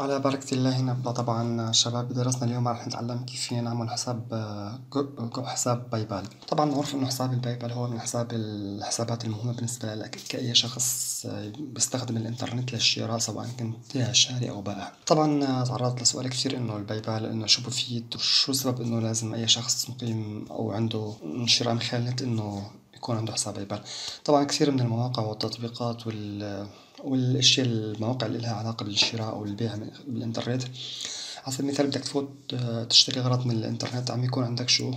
على بركة الله نبدأ طبعا شباب بدرسنا اليوم رح نتعلم كيف نعمل حساب حساب باي بال طبعا معروف إنه حساب الباي بال هو من حساب الحسابات المهمة بالنسبة لك كأي شخص بيستخدم الإنترنت للشراء سواء كنت شاري أو بائع طبعا تعرضت لسؤال كثير إنه الباي بال إنه شو بفيد وشو السبب إنه لازم أي شخص مقيم أو عنده شراء من خلال النت إنه يكون عنده حساب باي بال طبعا كثير من المواقع والتطبيقات وال والاشياء المواقع اللي لها علاقة بالشراء أو البيع بالانترنت على سبيل المثال بدك تفوت تشتري غرض من الإنترنت عم يكون عندك شو؟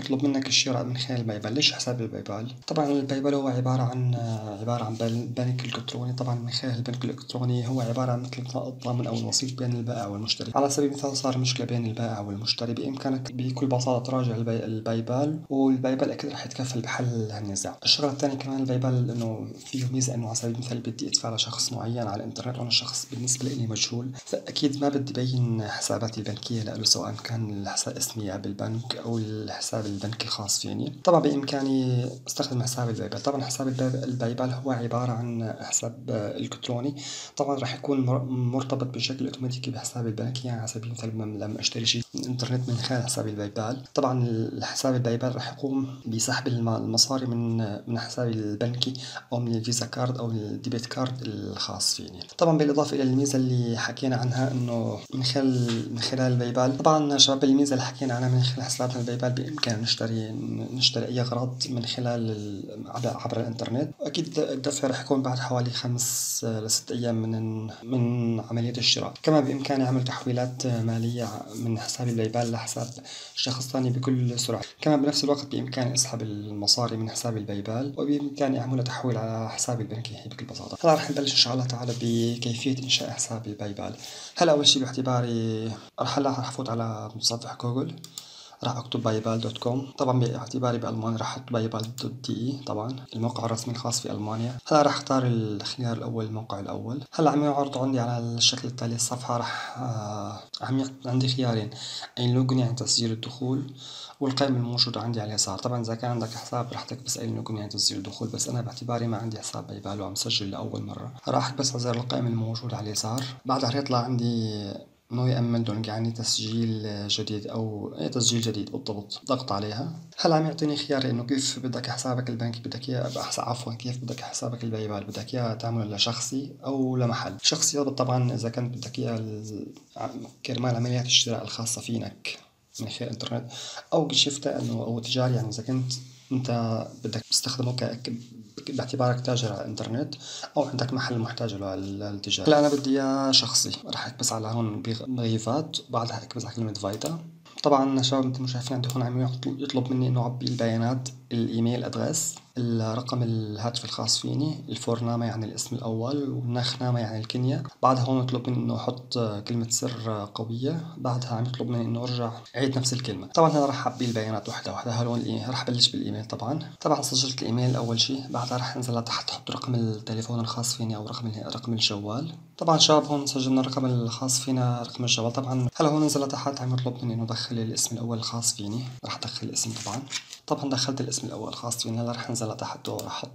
يطلب منك الشراء من خلال البايبال ليش حساب البايبال؟ طبعا البايبال هو عبارة عن عبارة عن بنك إلكتروني. طبعا من خلال البنك الإلكتروني هو عبارة عن مثل الضامن أو الوسيط بين البائع والمشتري. على سبيل المثال صار مشكلة بين البائع والمشتري. بإمكانك بكل بساطة تراجع البايبال والبايبال أكيد رح يتكفل بحل هالنزاع الشغلة الثانية كمان البايبال إنه فيه ميزة إنه على سبيل المثال بدي أدفع لشخص معين على الإنترنت وأنا الشخص بالنسبة لي مجهول. فأكيد ما بدي بين حساباتي البنكية له سواء كان الحساب اسمي بالبنك أو الحساب البنكي الخاص فيني. طبعا بإمكاني أستخدم حساب ال PayPal طبعا حساب ال PayPal هو عبارة عن حساب إلكتروني. طبعا راح يكون مرتبط بشكل أوتوماتيكي بحسابي البنكي يعني على سبيل المثال لما أشتري شيء من الإنترنت من خلال حساب ال PayPal طبعا الحساب ال PayPal راح يقوم بسحب المصاري من من حسابي البنكي أو من ال Visa Card أو ال debit card الخاص فيني. طبعا بالإضافة إلى الميزة اللي حكينا عنها إنه من خلال من خلال ال PayPal طبعا شباب الميزة اللي حكينا عنها من خلال حسابنا ال PayPal بإمكاننا نشتري نشتري أي أغراض من خلال عبر الإنترنت. وأكيد الدفع رح يكون بعد حوالي خمس لست أيام من من عملية الشراء كما بإمكاني أعمل تحويلات مالية من حسابي ال PayPal لحساب شخص ثاني بكل سرعة. كما بنفس الوقت بإمكاني أسحب المصاري من حسابي ال PayPal وبإمكاني أعمل تحويل على حسابي البنكي بكل بساطة. هلا رح نبلش إن شاء الله تعالى بكيفية إنشاء حساب ال PayPal هلا أول شي باعتباري رح هلا رح أفوت على متصفح جوجل. راح أكتب PayPal dot com. طبعا باعتباري بالمانيا راح أحط PayPal dot de طبعا الموقع الرسمي الخاص في ألمانيا. هلا راح أختار الخيار الأول الموقع الأول. هلا عم يعرض عندي على الشكل التالي الصفحة راح آه عم عندي خيارين. Einloggen يعني تسجيل الدخول؟ والقائمة الموجودة عندي على اليسار. طبعا إذا كان عندك حساب راح تكبس Einloggen يعني تسجيل الدخول بس أنا باعتباري ما عندي حساب PayPal وعم سجل لأول مرة. راح أكبس على زر القائمة الموجودة على اليسار. بعدها رح يطلع عندي انه يأمن دونج يعني تسجيل جديد أو أي تسجيل جديد بالضبط ضغط عليها. هلا عم يعطيني خيار إنه كيف بدك حسابك البنكي بدك إياه عفوا كيف بدك حسابك البايبال؟ بدك إياه تعمله لشخصي أو لمحل؟ شخصي طبعا إذا كنت بدك إياه كرمال عمليات الشراء الخاصة فينك من خلال الإنترنت. أو شفتها انه أو تجاري يعني إذا كنت أنت بدك تستخدمه باعتبارك تاجر على الإنترنت أو عندك محل محتاج له للتجارة هلا أنا بدي إياه شخصي. راح اكبس على هون بغيفات بعدها اكبس على كلمة فايتا طبعا شباب مثل ما شايفين عندي هون عم يطلب مني إنه أعبي البيانات؟ الإيميل ادرس الرقم الهاتف الخاص فيني الفورنامة يعني الاسم الأول والنخنامة يعني الكنية. بعدها هون يطلب مني إنه أحط كلمة سر قوية بعدها عم يطلب مني إنه أرجع أعيد نفس الكلمة. طبعا هنا راح أعبي البيانات واحدة واحدة هون الإيميل راح أبلش بالإيميل طبعا. طبعا سجلت الإيميل أول شيء بعدها راح أنزل لتحت أحط رقم التليفون الخاص فيني أو رقم رقم الجوال طبعا شباب هون سجلنا الرقم الخاص فينا رقم الجوال طبعا هلا هون نزل لتحت عم يطلب مني إنه أدخل الاسم الأول الخاص فيني راح أدخل الاسم طبعا. طبعا دخلت الاسم الأول الخاص فيني هلا رح أنزل لتحت وراح أحط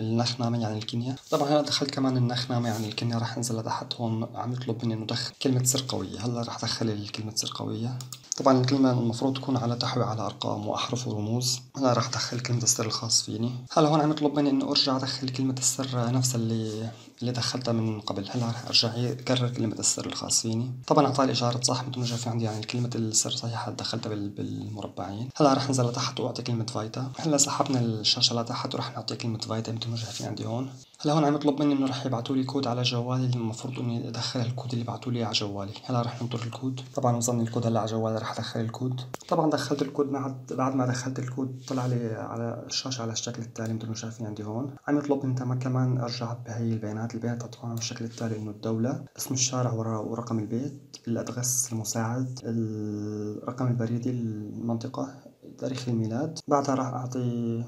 النخنامة يعني الكنيا طبعا هلا دخلت كمان النخنامة يعني الكنيا رح أنزل لتحت هون عم يطلب مني إنه ادخل كلمة سر قوية. هلأ رح أدخل الكلمة سر قوية. طبعا الكلمة المفروض تكون على تحوي على أرقام وأحرف ورموز. هلا راح أدخل كلمة السر الخاص فيني. هلا هون عم يطلب مني إنه أرجع أدخل كلمة السر نفسها اللي اللي دخلتها من قبل. هلا راح أرجع أكرر كلمة السر الخاص فيني. طبعا أعطاني إشارة صح مثل ما شايفين عندي يعني كلمة السر صحيحة دخلتها بالمربعين. هلا راح أنزل لتحت وأعطي كلمة فايتا هلا سحبنا الشاشة لتحت وراح نعطي كلمة فايتا مثل ما شايفين عندي هون. هلا هون عم يطلب مني انه رح يبعثوا لي كود على جوالي المفروض اني ادخل الكود اللي بعثوا لي على جوالي. هلا رح ننطر الكود. طبعا وصلني الكود هلا على جوالي رح ادخل الكود. طبعا دخلت الكود بعد بعد ما دخلت الكود طلع لي على الشاشة على الشكل التالي مثل ما شايفين عندي هون. عم يطلب مني كمان ارجع بهي البيانات البيانات طبعا بالشكل التالي انه الدولة اسم الشارع ورقم البيت ال Adresse المساعد الرقم البريدي المنطقة تاريخ الميلاد. بعدها راح أعطي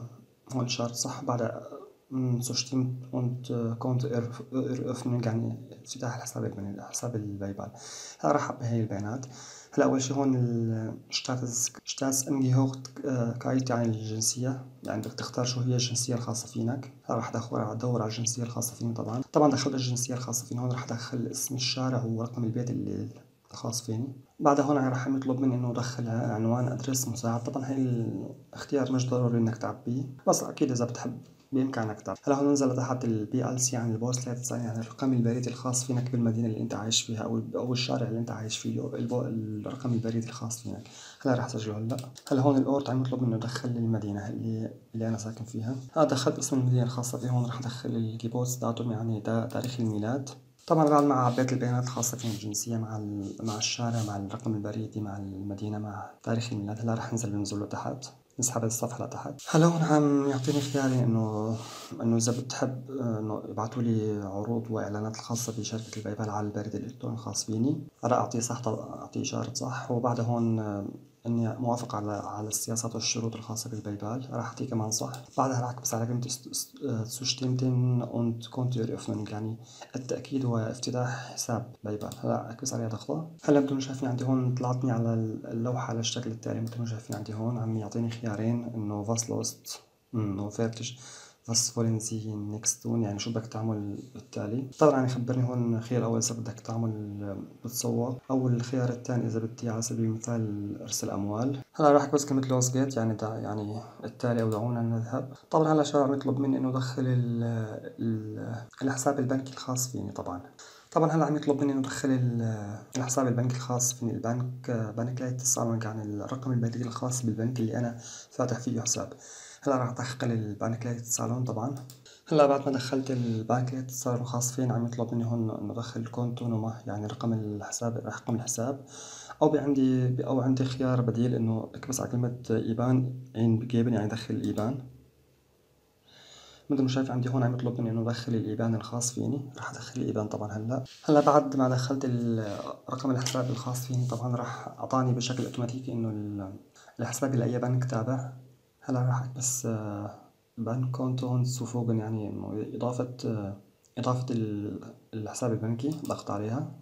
هون إشارة صح؟ بعدها zustimmen und Konto eröffnen يعني افتتاح الحساب البني حساب ال PayPal هلا راح هاي البيانات. هلا أول شي هون ال Staats Staatsangehörigkeit يعني الجنسية. يعني بدك تختار شو هي الجنسية الخاصة فينك. هلا راح أدور أدور على الجنسية الخاصة فيني طبعا. طبعا دخلت الجنسية الخاصة فيني هون راح أدخل اسم الشارع ورقم البيت اللي الخاص فيني. بعدها هون راح يطلب مني إنه ادخل عنوان Adresse مساعد طبعا هاي الاختيار مش ضروري إنك تعبيه. بس أكيد إذا بتحب بإمكانك تعرف هلا هون نزل تحت ال PLZ يعني ال Post يعني الرقم البريدي الخاص فينك بالمدينة اللي أنت عايش فيها أو أو الشارع اللي أنت عايش فيه الرقم البريدي الخاص فينك. هلا رح أسجله هلا؟ هلا هون ال Ort عم يطلب منه دخل لي المدينة اللي اللي أنا ساكن فيها؟ هذا دخلت اسم المدينة الخاصة فيها هون رح أدخل ال Geburtsdatum يعني دا تاريخ الميلاد. طبعا بعد ما عبيت البيانات الخاصة فيني الجنسية مع مع الشارع مع الرقم البريدي مع المدينة مع تاريخ الميلاد. هلا رح ننزل بنزله تحت. نسحب الصفحة لتحت هلا هون عم يعطيني خياري إنه إنه إذا بتحب إنه يبعثوا لي عروض وإعلانات الخاصة بشركة ال PayPal على البريد الإلكتروني الخاص فيني راح اعطيه صح اعطيه إشارة صح. وبعدها هون إني موافق على على السياسات والشروط الخاصة بال PayPal راح اعطيه كمان صح. بعدها راح أكبس على كلمة سوشتيمتن und كونت eröffnen يعني التأكيد وافتتاح حساب بايبال هلا أكبس عليها ضغطة هلا مثل ما شايفين عندي هون طلعتني على اللوحة على الشكل التالي. مثل ما شايفين عندي هون عم يعطيني خيارين إنه فاسلوست إنه فيرتش. بس next tun يعني شو بدك تعمل بالتالي؟ طبعا يخبرني هون خيار أول إذا بدك تعمل بتصور. أو الخيار الثاني إذا بدي على سبيل المثال أرسل أموال. هلا راح اكبس كلمه لوز جيت يعني يعني التالي أو دعونا نذهب طبعا هلا شو عم يطلب مني إنه أدخل الحساب البنكي الخاص فيني طبعا. طبعا هلا عم يطلب مني إنه أدخل الحساب البنكي الخاص فيني البنك Bankleitzahl يعني الرقم البريدي الخاص بالبنك اللي أنا فاتح فيه حساب. هلا راح ادخل ال Bankleitzahl طبعا. هلا بعد ما دخلت ال Bankleitzahl الخاص فين عم يطلب مني هون انه ادخل ال Kontonummer يعني رقم الحساب رقم الحساب. أو عندي أو عندي خيار بديل إنه أكبس على كلمة IBAN eingeben يعني دخل ال IBAN مثل ما شايف عندي هون عم يطلب مني إنه ادخل ال IBAN الخاص فيني راح أدخل ال IBAN طبعا هلا. هلا بعد ما دخلت رقم الحساب الخاص فيني طبعا راح أعطاني بشكل أوتوماتيكي إنه الحساب لاي بنك تابع. هلا راح بس Bankkonto هون يعني إضافة إضافة الحساب البنكي ضغط عليها.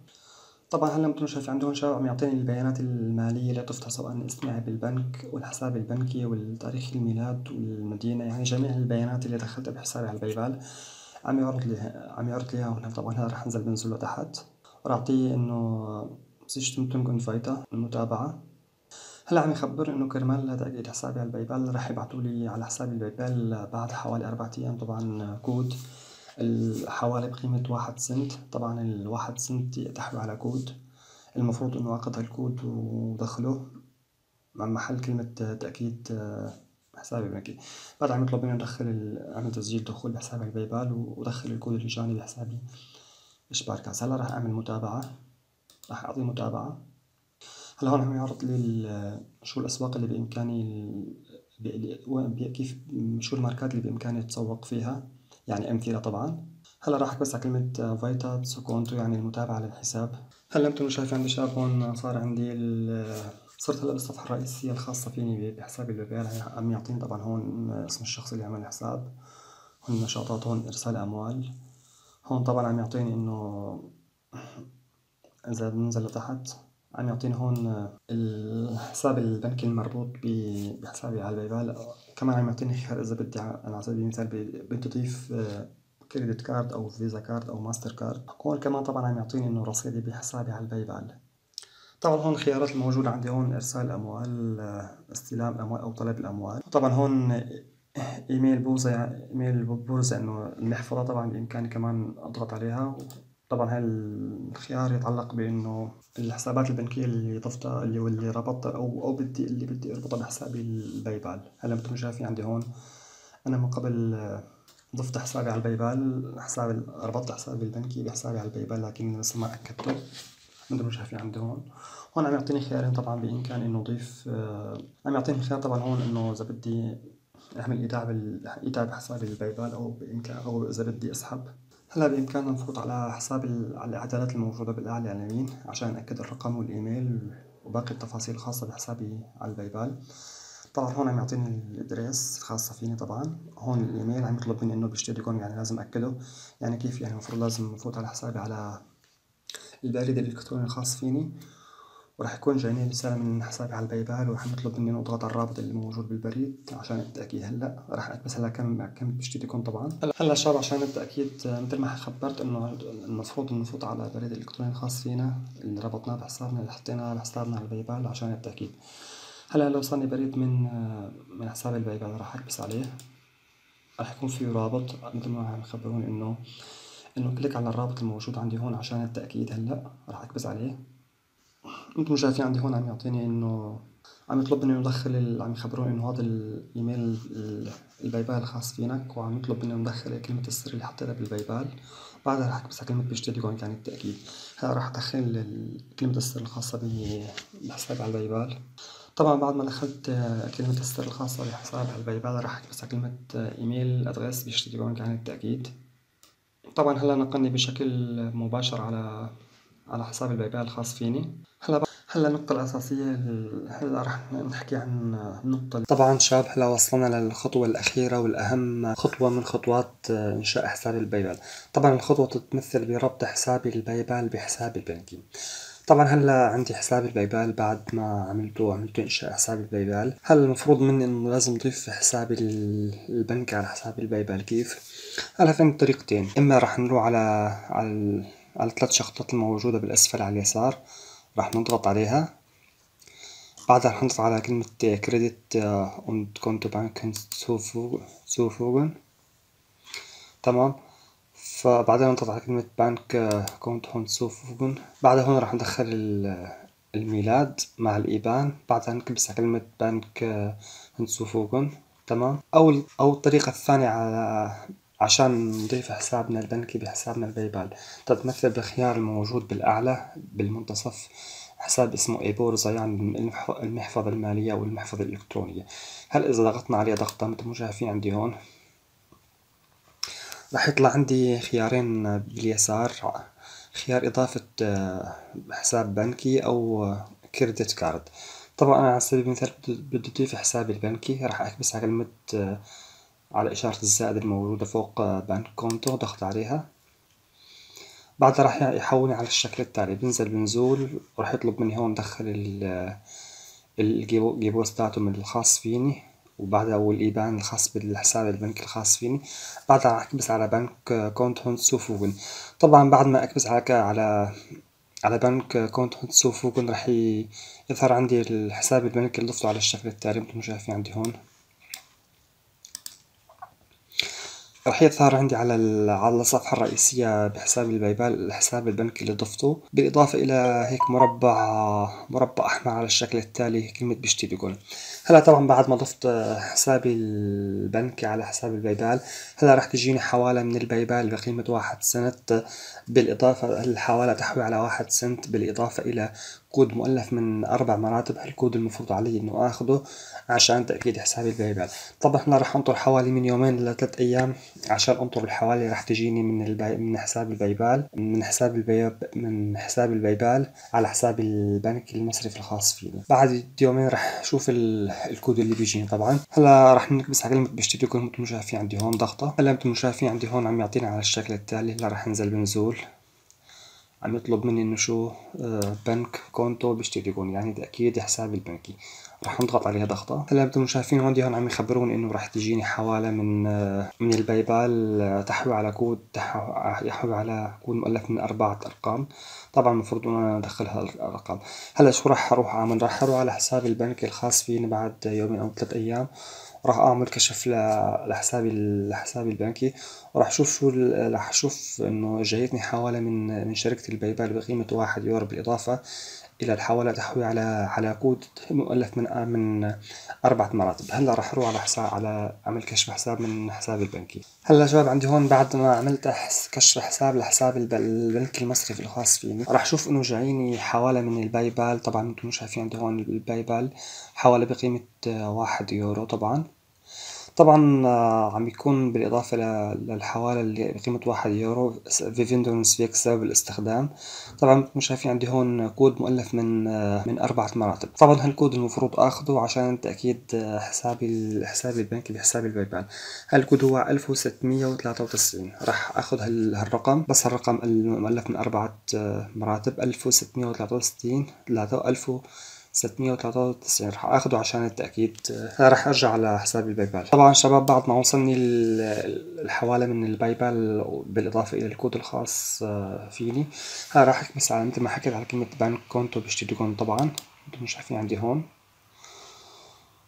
طبعا هلا مثل شايف عندهم شباب عم يعطيني البيانات المالية اللي تفتح سواء اسمي بالبنك والحساب البنكي والتاريخ الميلاد والمدينة يعني جميع البيانات اللي دخلتها بحسابي على ال PayPal عم يعرض لي عم يعرض لي هون. طبعا هلا رح أنزل بنزل لتحت وراح أعطيه إنه zustimmen und weiter المتابعة. هلا عم يخبرني انه كرمال تأكيد حسابي على البايبال رح يبعتوا لي على حسابي البايبال بعد حوالي أربعة أيام طبعا كود. حوالي بقيمة واحد سنت. طبعا الواحد سنت تحوي على كود. المفروض إنه أخذ هالكود ودخله. مع محل كلمة تأكيد حسابي البنكي بعد عم يطلب مني ادخل أعمل تسجيل دخول بحسابي على البايبال الكود اللي جاني بحسابي Sparkasse هلا راح أعمل متابعة. راح اعطيه متابعة. هلا هون عم يعرض لي شو الأسواق اللي بإمكاني كيف شو الماركات اللي بإمكاني أتسوق فيها؟ يعني أمثلة طبعا. هلا راح بس على كلمة weiter zum Konto يعني المتابعة للحساب؟ هلا مثل ما شايف عندي شباب هون صار عندي صرت هلأ بالصفحة الرئيسية الخاصة فيني بحسابي البيبال عم يعطيني طبعا هون اسم الشخص اللي عمل الحساب هون نشاطات هون إرسال أموال. هون طبعا عم يعطيني إنه إذا بننزل لتحت. عم يعطيني هون الحساب البنكي المربوط بحسابي على البايبال كمان عم يعطيني خيار إذا بدي على سبيل المثال بدي أضيف credit card أو Visa card أو ماستر كارد. هون كمان طبعا عم يعطيني إنه رصيدي بحسابي على البايبال طبعا هون الخيارات الموجودة عندي هون إرسال أموال استلام الأموال أو طلب الأموال. طبعا هون E-Börse E-Börse إنه المحفظة طبعا بإمكاني كمان أضغط عليها. طبعا هاي الخيار يتعلق بإنه الحسابات البنكية اللي ضفتها اللي واللي ربطتها أو أو بدي اللي بدي أربطها بحسابي الباي بال هلا مثل ما شايفين عندي هون أنا من قبل ضفت حسابي على الباي بال حسابي ربطت حسابي البنكي بحسابي على الباي بال لكن لسه ما اكدته مثل ما شايفين عندي هون. هون عم يعطيني خيارين طبعا بامكاني إنه أضيف عم يعطيني خيار طبعا هون إنه إذا بدي أعمل إيداع بال إيداع بحسابي الباي بال أو بامكان أو إذا بدي أسحب. هلا بإمكاننا نفوت على حساب على الإعدادات الموجودة بالأعلى على اليمين عشان نأكد الرقم والإيميل وباقي التفاصيل الخاصة بحسابي على البايبال؟ طبعا هون عم يعطيني ال Adresse الخاصة فيني طبعا. هون الإيميل عم يطلب مني إنه bestätigen يعني لازم اكده يعني كيف؟ يعني المفروض لازم افوت على حسابي على البريد الالكتروني الخاص فيني. وراح يكون جايني رسالة من حسابي على البايبال وراح يطلب مني اني اضغط على الرابط اللي موجود بالبريد عشان التأكيد. هلأ راح اكبس هلأ كم كم bestätigen طبعا؟ هلأ شباب عشان التأكيد مثل ما خبرت إنه المفروض نفوت على البريد الالكتروني الخاص فينا اللي ربطناه بحسابنا اللي حطيناه على حسابنا على البايبال عشان التأكيد. هلأ لو وصلني بريد من من حساب البايبال راح اكبس عليه. راح يكون فيه رابط مثل ما عم يخبروني انه إنه click على الرابط الموجود عندي هون عشان التأكيد. هلأ راح اكبس عليه. ما شايفين عندي هون عم يعطيني إنه عم يطلب مني ندخل عم يخبروني إنه هذا الإيميل البايبال الخاص فيك وعم يطلب مني ندخل كلمة السر اللي حطيتها بالبايبال بعدها راح اكبس على كلمة bestätigen يعني التأكيد. هلا راح أدخل كلمة السر الخاصة بحسابي على البايبال طبعا بعد ما دخلت كلمة السر الخاصة بحسابي على البايبال راح اكبس على كلمة E-Mail-Adresse bestätigen يعني التأكيد. طبعا هلا نقلني بشكل مباشر على على حساب البايبال الخاص فيني. هلا هلا النقطة الأساسية هلا رح نحكي عن النقطة طبعا شباب هلا وصلنا للخطوة الأخيرة والأهم خطوة من خطوات إنشاء حساب البايبال طبعا الخطوة تتمثل بربط حسابي البايبال بحسابي البنكي. طبعا هلا عندي حساب البايبال بعد ما عملته عملته إنشاء حساب البايبال هلا المفروض مني إنه لازم أضيف حسابي البنكي على حساب البايبال كيف؟ هلا في طريقتين إما راح نروح على على على الثلاث شخطات الموجودة بالأسفل على اليسار. راح نضغط عليها. بعدها راح نضغط على كلمة Kredit und Konto Bank hinzufügen تمام. فبعدين نضغط على كلمة Bankkonto hinzufügen بعدها هون راح ندخل الميلاد مع ال IBAN بعدها نكبس على كلمة Bank hinzufügen تمام. أو أو الطريقة الثانية على عشان نضيف حسابنا البنكي بحسابنا البايبال. تتمثل بالخيار الموجود بالأعلى بالمنتصف حساب اسمه E-Börse يعني المحفظة المالية أو المحفظة الإلكترونية. هلأ إذا ضغطنا عليه ضغطة مثل ما شايفين عندي هون؟ راح يطلع عندي خيارين باليسار خيار إضافة حساب بنكي أو credit card. طبعا أنا على سبيل المثال بدي أضيف حسابي البنكي راح أكبس على كلمة على إشارة الزائد الموجودة فوق Bankkonto ضغط عليها. بعدها راح يحولني على الشكل التالي. بنزل بنزول وراح يطلب مني هون دخل ال Geburtsdatum الخاص فيني وبعدها وال IBAN الخاص بالحساب البنك الخاص فيني. بعدها راح أكبس على Bankkonto hinzufügen طبعا بعد ما أكبس على على على Bankkonto hinzufügen راح يظهر عندي الحساب البنكي اللي ضفته على الشكل التالي مثل ما شايفين عندي هون. راح يظهر عندي على على الصفحة الرئيسية بحساب البايبال الحساب البنكي اللي ضفته. بالإضافة إلى هيك مربع مربع أحمر على الشكل التالي كلمة bestätigen. هلا طبعا بعد ما ضفت حسابي البنكي على حساب ال PayPal هلا راح تجيني حوالة من ال PayPal بقيمة واحد سنت. بالإضافة الحوالة تحوي على واحد سنت. بالإضافة إلى كود مؤلف من أربع مراتب هالكود المفروض علي إنه آخده عشان تأكيد حسابي ال PayPal طبعا إحنا راح أنطر حوالي من يومين لثلاث أيام عشان أنطر الحوالي راح تجيني من البي... من حساب ال PayPal من حساب البايب من حساب ال PayPal على حساب البنك المصرفي الخاص فيني. بعد يومين راح أشوف ال... الكود اللي بيجيني طبعا. هلا راح نكبس على كلمة bestätigen ما شايفين عندي هون ضغطة. ما شايفين عندي هون عم يعطيني على الشكل التالي. هلا راح أنزل بنزول. عم يطلب مني إنه شو Bankkonto bestätigen يكون يعني تأكيد حسابي البنكي. راح نضغط عليها ضغطة هلا مثل شايفين عندي هون عم يخبروني إنه راح تجيني حوالة من آه، من ال PayPal آه، تحوي على كود يحوي على كود مؤلف من أربعة أرقام. طبعا المفروض إنه أنا أدخل هالأرقام. هلا شو راح أروح أعمل؟ راح أروح على حسابي البنكي الخاص فيني بعد يومين أو ثلاث أيام. راح أعمل كشف لحسابي لحسابي البنكي وراح أشوف شو راح أشوف إنه جايتني حوالة من من شركة ال PayPal بقيمة واحد يورو بالإضافة إلى الحوالة تحوي على على كود مؤلف من من أربعة مراتب. هلأ راح أروح على حساب على أعمل كشف حساب من حسابي البنكي. هلأ شباب عندي هون بعد ما عملت كشف حساب لحساب البنك المصرفي الخاص فيني راح أشوف إنه جايني حوالة من ال PayPal طبعا أنتم شايفين عندي هون ال PayPal حوالة بقيمة واحد يورو طبعا. طبعا آه، عم يكون بالإضافة للحوالة اللي بقيمة واحد يورو في Verwendungszweck سبب الاستخدام. طبعا مثل شايفين عندي هون كود مؤلف من آه، من أربعة مراتب. طبعا هالكود المفروض آخذه عشان تأكيد آه، حسابي حسابي البنكي بحسابي ال PayPal. هالكود هو 1693 راح آخذ هالرقم. بس هالرقم المؤلف من أربعة مراتب. 1663 1000 693 رح آخده عشان التأكيد. رح أرجع على حساب ال PayPal. طبعا شباب بعد ما وصلني الحوالة من ال PayPal بالإضافة إلى الكود الخاص آه، فيني راح اكبس على مثل ما حكيت على كلمة Bankkonto bestätigen طبعا. أنتم شايفين عندي هون.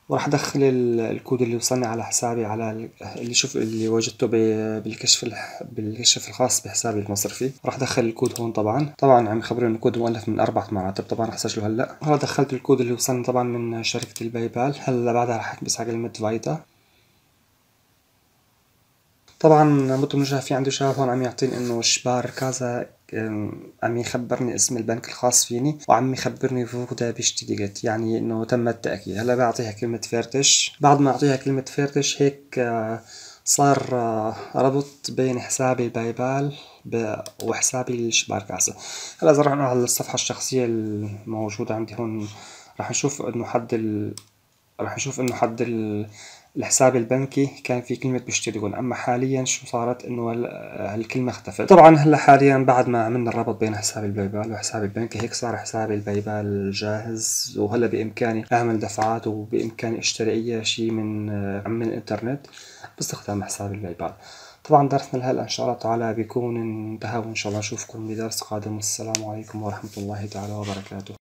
وراح أدخل الكود اللي وصلني على حسابي على اللي شوف اللي وجدته بالكشف بالكشف الخاص بحسابي المصرفي. راح أدخل الكود هون طبعا. طبعا عم يخبرني إنه الكود مؤلف من أربع مراتب طبعا راح أسجله هلأ. هلا دخلت الكود اللي وصلني طبعا من شركة ال PayPal. هلأ بعدها راح اكبس على كلمة فايتا. طبعا مثل في عندي شباب هون عم يعطيني إنه Sparkasse عم يخبرني اسم البنك الخاص فيني وعم يخبرني wurde bestätigt يعني إنه تم التأكيد. هلأ بعطيها كلمة fertig بعد ما أعطيها كلمة fertig هيك آه، صار آه، ربط بين حسابي ال PayPal وحسابي ال Sparkasse هلأ إذا رحنا على الصفحة الشخصية الموجودة عندي هون راح نشوف إنه حد. راح نشوف إنه حد ال... الحساب البنكي كان في كلمة bestätigen أما حاليا شو صارت؟ إنه هالكلمة اختفت. طبعا هلأ حاليا بعد ما عملنا الربط بين حساب ال PayPal وحساب البنكي هيك صار حساب ال PayPal جاهز وهلأ بإمكاني أعمل دفعات وبإمكاني أشتري أي شيء من من الإنترنت باستخدام حساب البايبال. طبعا درسنا لهلأ إن شاء الله تعالى بيكون انتهى وإن شاء الله نشوفكم بدرس قادم. والسلام عليكم ورحمة الله تعالى وبركاته.